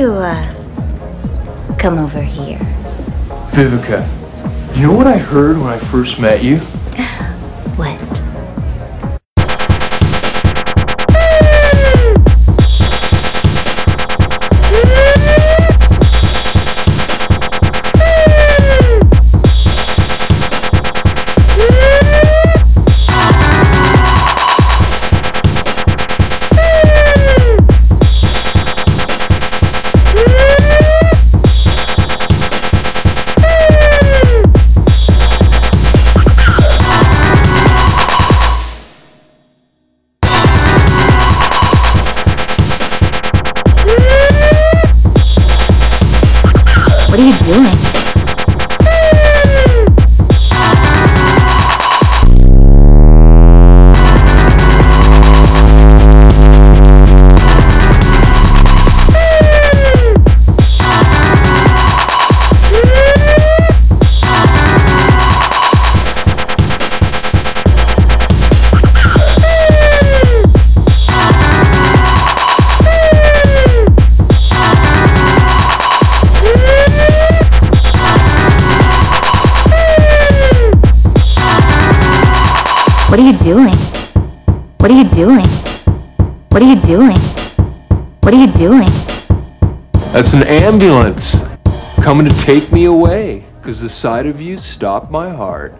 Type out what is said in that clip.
You, uh, come over here. Vivica, you know what I heard when I first met you? What? What are you doing? What are you doing? What are you doing? What are you doing? That's an ambulance coming to take me away because the sight of you stopped my heart.